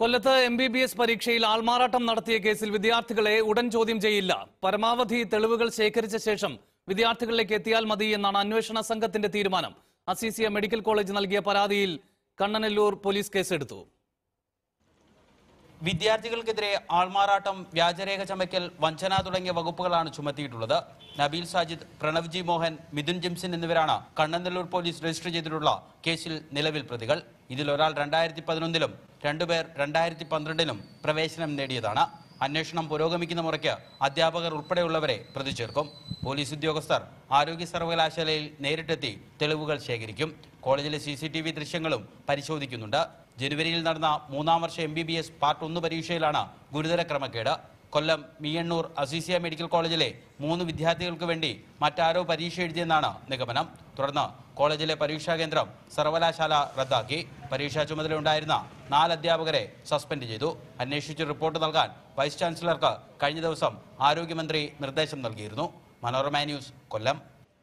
കൊല്ലത്ത് M B B S പരീക്ഷയിൽ ആൾമാറാട്ടം നടത്തിയ കേസിൽ വിദ്യാർത്ഥികളെ ഉടൻ ചോദ്യം ചെയ്യില്ല. പരമാവധി തെളിവുകൾ ശേഖരിച്ച ശേഷം വിദ്യാർത്ഥികളിലേക്ക് എത്തിയാൽ മതി എന്നാണ് അന്വേഷണ സംഘത്തിന്റെ തീരുമാനം. അസീസിയ മെഡിക്കൽ കോളേജ് നൽകിയ പരാതിയിൽ കണ്ണനല്ലൂർ പോലീസ് കേസെടുത്തു. വിദ്യാർത്ഥികൾക്കെതിരെ ആൾമാറാട്ടം വ്യാജരേഖ ചമയ്ക്കൽ വഞ്ചന തുടങ്ങിയ വകുപ്പുകളാണ് ചുമത്തിയിട്ടുള്ളത്. നബീൽ സാജിദ് പ്രണവ് ജി മോഹൻ മിഥുൻ ജിംസൺ എന്നിവരാണ് കണ്ണനല്ലൂർ പോലീസ് രജിസ്റ്റർ ചെയ്തിട്ടുള്ള കേസിൽ നിലവിൽ പ്രതികൾ. ഇതിലൊരാൾ രണ്ടായിരത്തി പതിനൊന്നിലും രണ്ടുപേർ രണ്ടായിരത്തി പന്ത്രണ്ടിലും പ്രവേശനം നേടിയതാണ്. അന്വേഷണം പുരോഗമിക്കുന്ന മുറയ്ക്ക് അധ്യാപകർ ഉൾപ്പെടെയുള്ളവരെ പ്രതി ചേർക്കും പോലീസ് ഉദ്യോഗസ്ഥർ ആരോഗ്യ സർവകലാശാലയിൽ നേരിട്ടെത്തി തെളിവുകൾ ശേഖരിക്കും. കോളേജിലെ സി ദൃശ്യങ്ങളും പരിശോധിക്കുന്നുണ്ട്. ജനുവരിയിൽ നടന്ന മൂന്നാം വർഷ M B B S part ഒന്ന് പരീക്ഷയിലാണ് ഗുരുതര ക്രമക്കേട്. കൊല്ലം മീയണ്ണൂർ അസീസിയ മെഡിക്കൽ കോളേജിലെ മൂന്ന് വിദ്യാർത്ഥികൾക്ക് വേണ്ടി മറ്റാരോ പരീക്ഷ എഴുതിയെന്നാണ് നിഗമനം. തുടർന്ന് കോളേജിലെ പരീക്ഷാ കേന്ദ്രം സർവകലാശാല റദ്ദാക്കി. പരീക്ഷാ ചുമതലയുണ്ടായിരുന്ന നാല് അധ്യാപകരെ സസ്പെൻഡ് ചെയ്തു. അന്വേഷിച്ച് റിപ്പോർട്ട് നൽകാൻ വൈസ് ചാൻസലർക്ക് കഴിഞ്ഞ ദിവസം ആരോഗ്യമന്ത്രി നിർദ്ദേശം നൽകിയിരുന്നു. മനോരമ ന്യൂസ് കൊല്ലം.